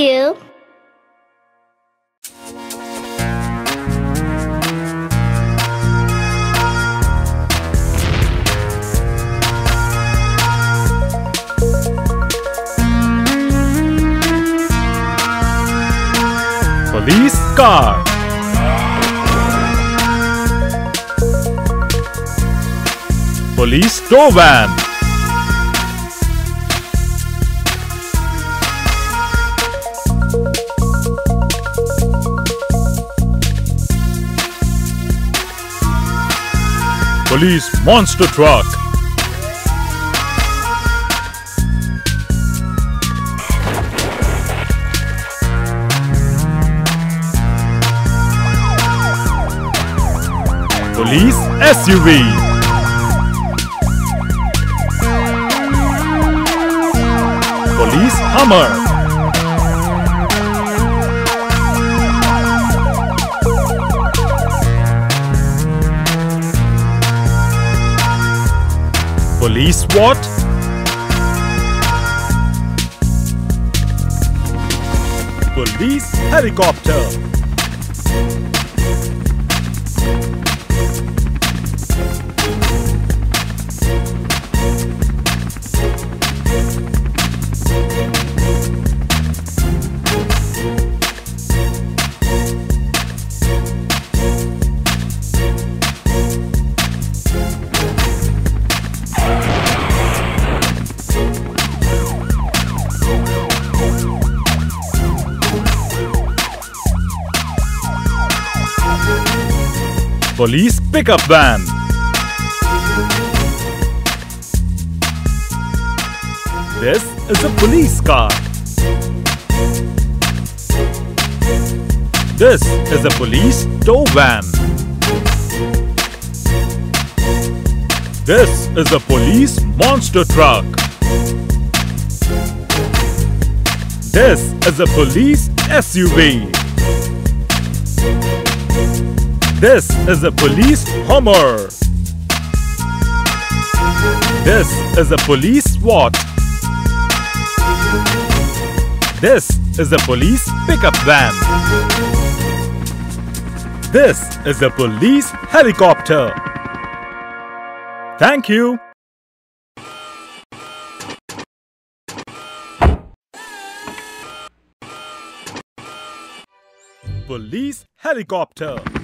You. Police car. Police tow van. Police monster truck. Police SUV. Police Hummer. Police SWAT. Police helicopter. Police pickup van. This is a police car. This is a police tow van. This is a police monster truck. This is a police SUV. This is a police Hummer. This is a police SWAT. This is a police pickup van. This is a police helicopter. Thank you. Police helicopter.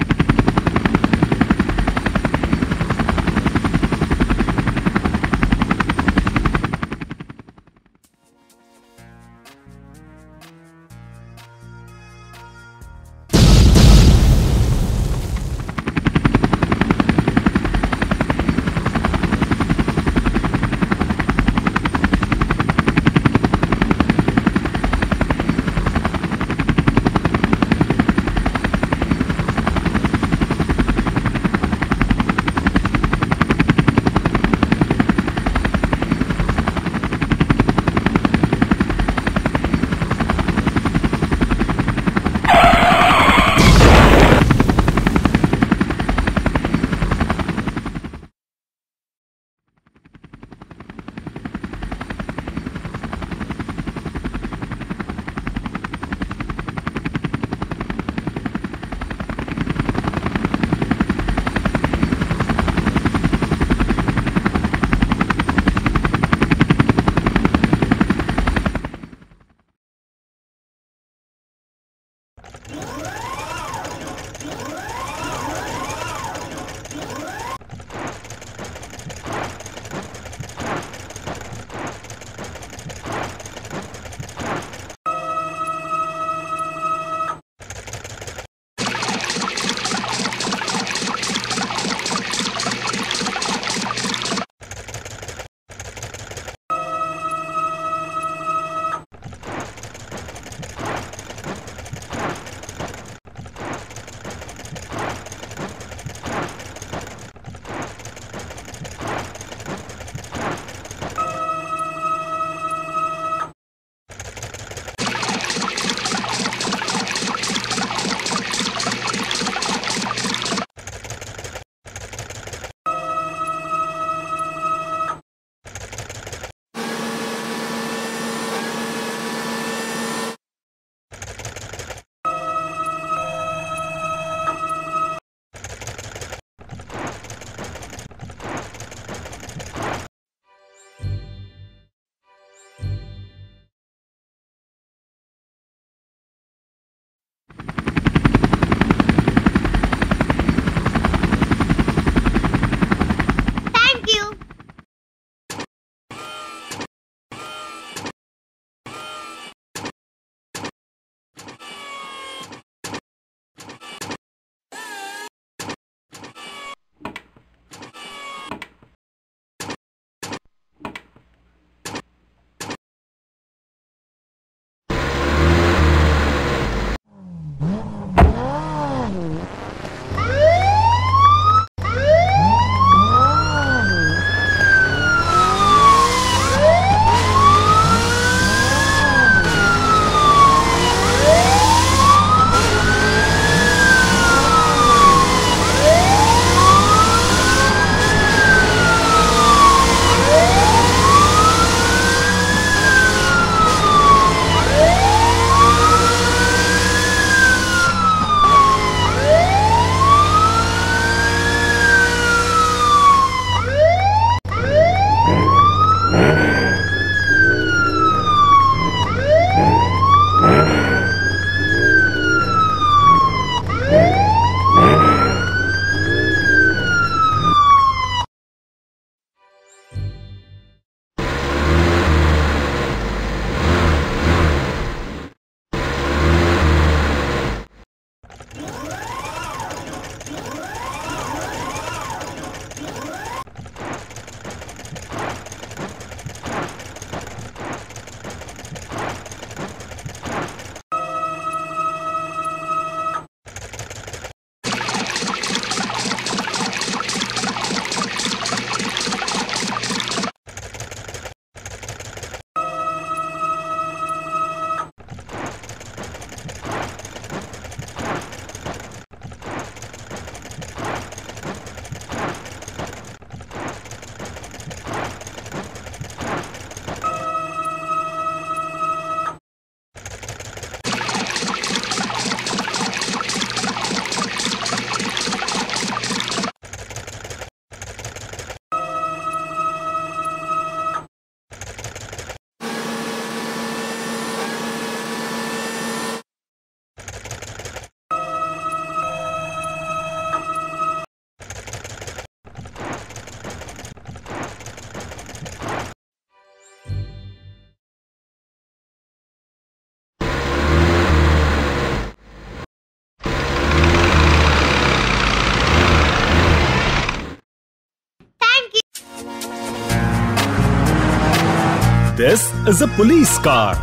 Is a police car.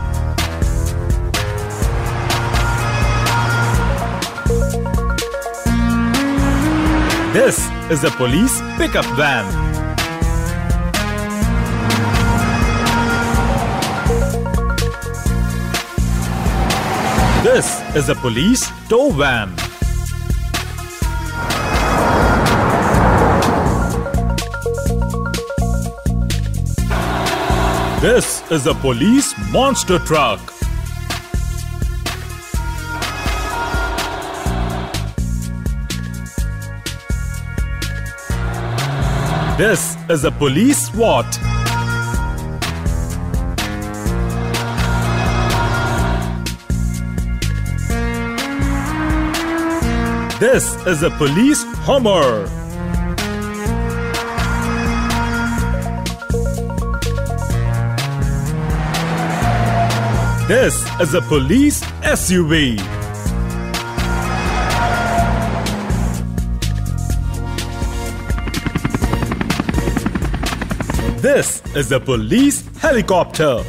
This is a police pickup van. This is a police tow van. This is a police monster truck. This is a police SWAT. This is a police Hummer. This is a police SUV. This is a police helicopter.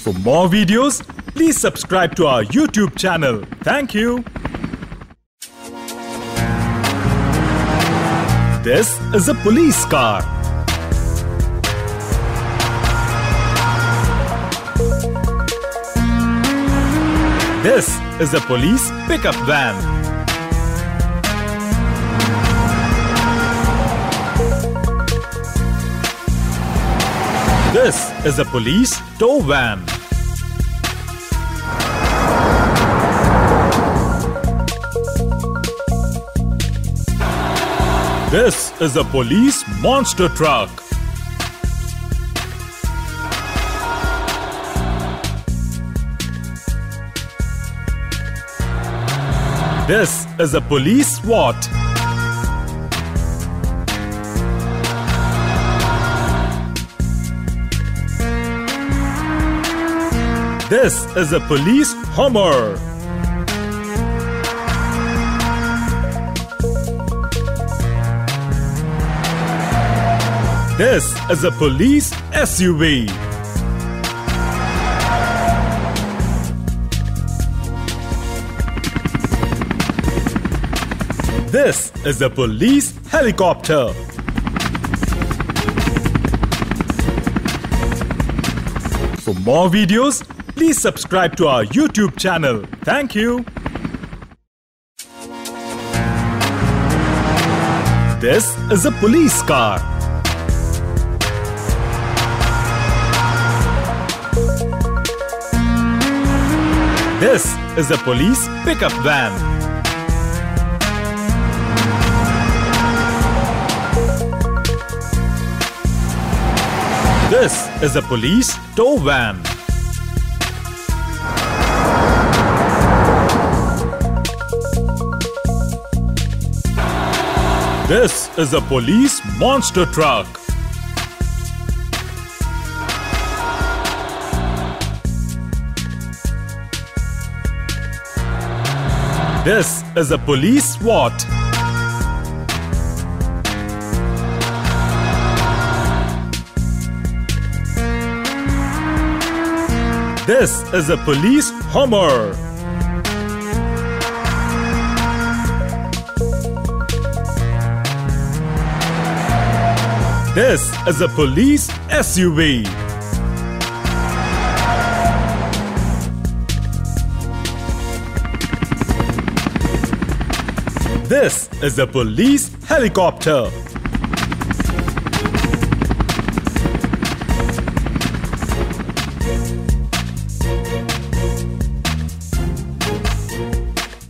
For more videos, please subscribe to our YouTube channel. Thank you. This is a police car. This is a police pickup van. This is a police tow van. This is a police monster truck. This is a police SWAT. This is a police Hummer. This is a police SUV. This is a police helicopter. For more videos, please subscribe to our YouTube channel. Thank you. This is a police car. This is a police pickup van. This is a police tow van. This is a police monster truck. This is a police SWAT. This is a police Hummer. This is a police SUV. This is a police helicopter.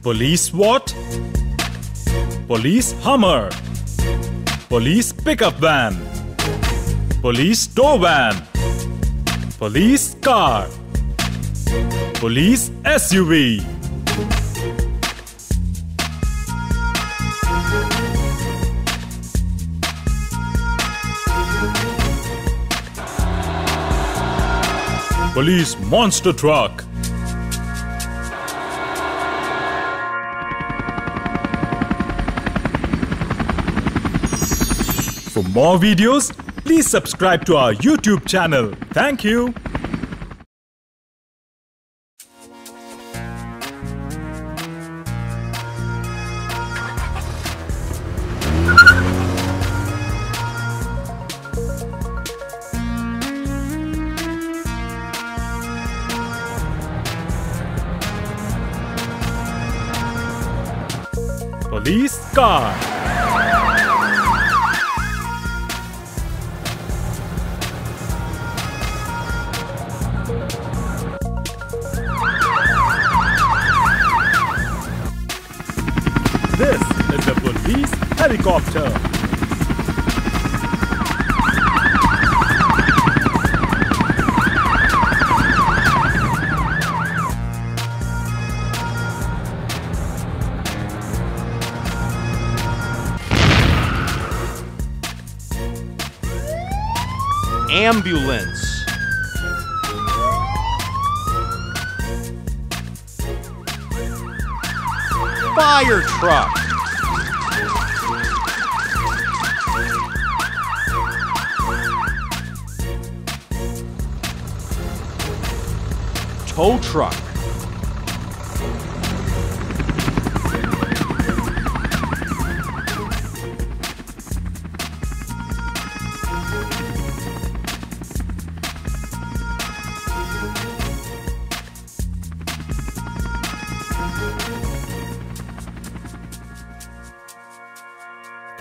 Police SWAT, Police Hummer, Police Pickup Van, Police Tow Van, Police Car, Police SUV. Police Monster Truck. For more videos, please subscribe to our YouTube channel. Thank you.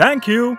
Thank you.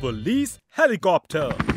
Police Helicopter.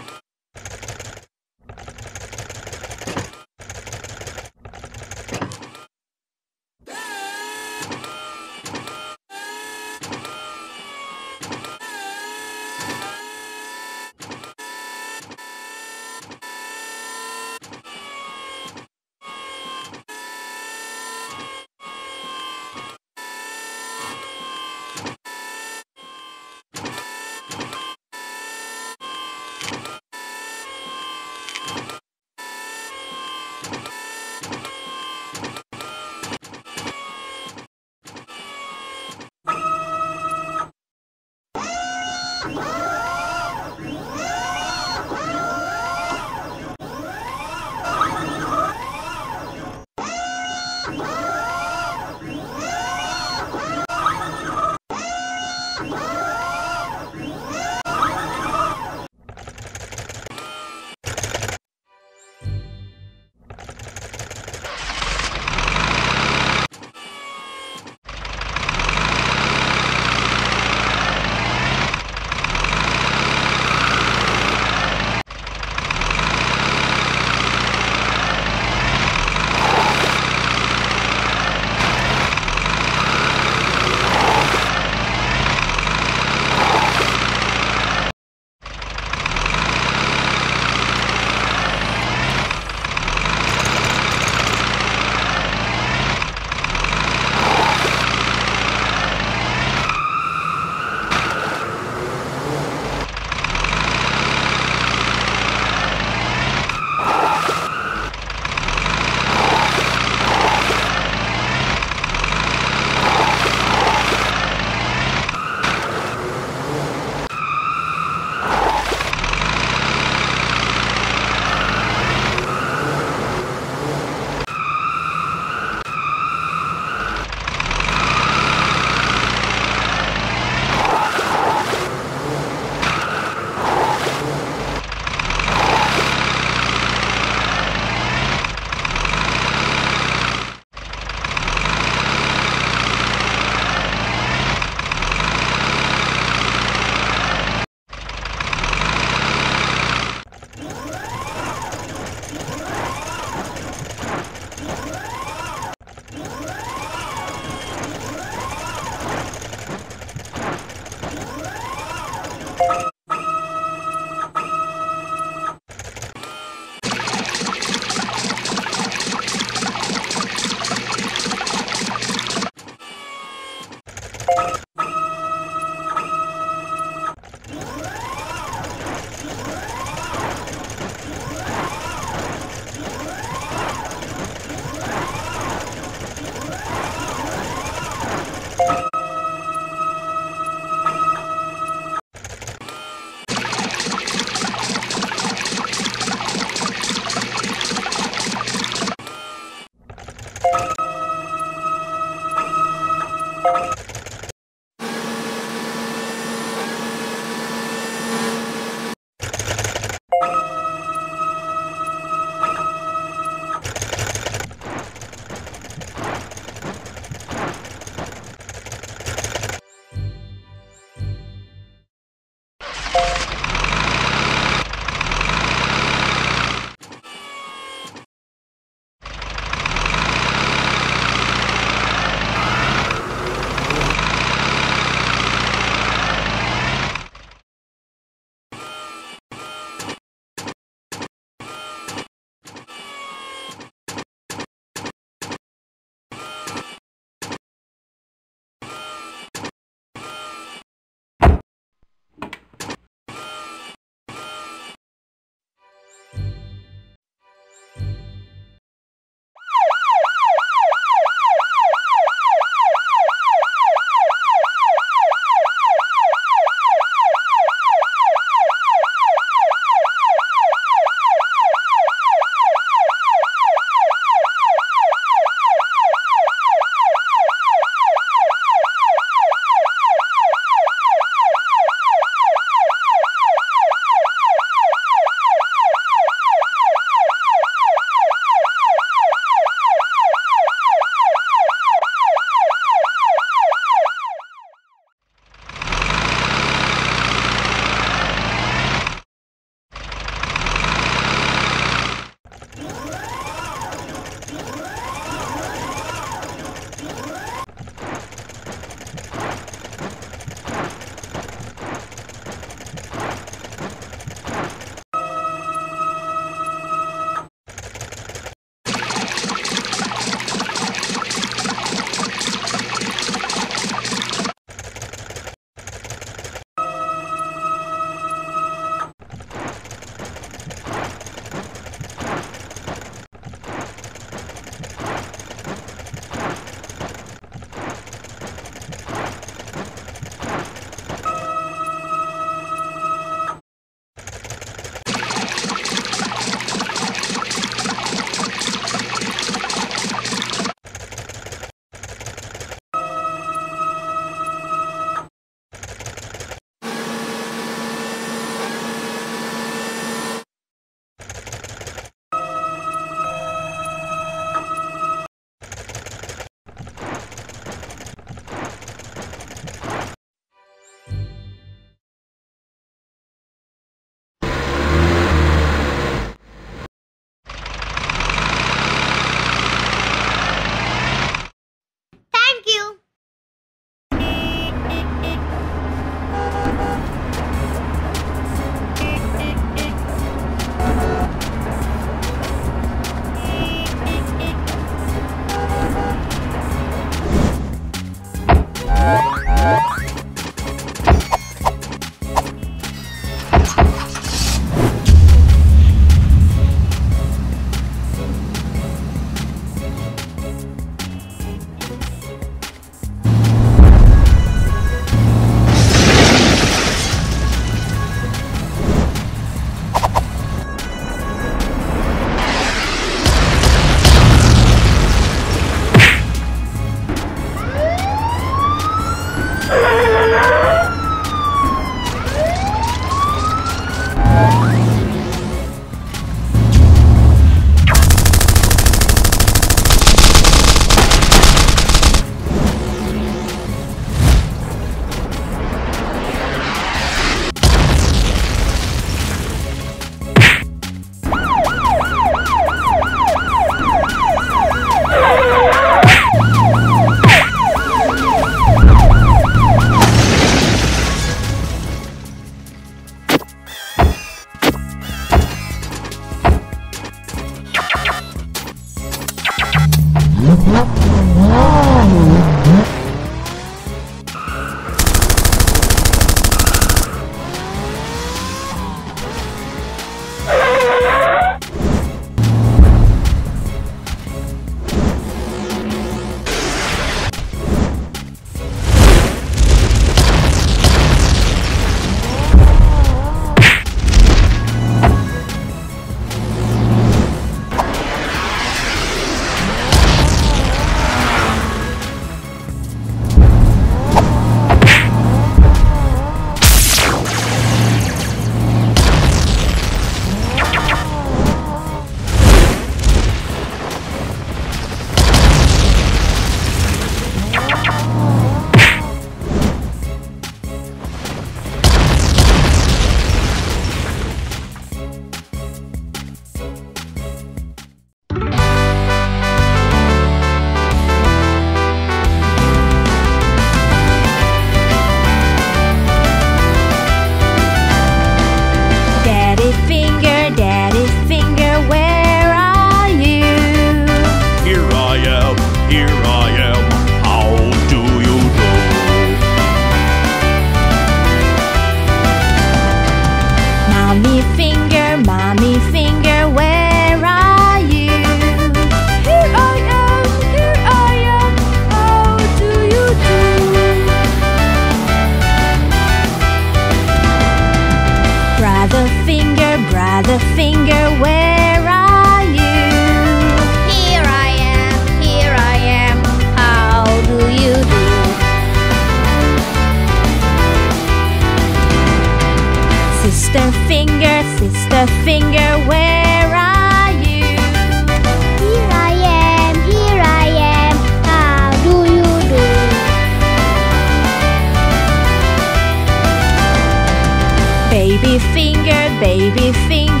Baby finger,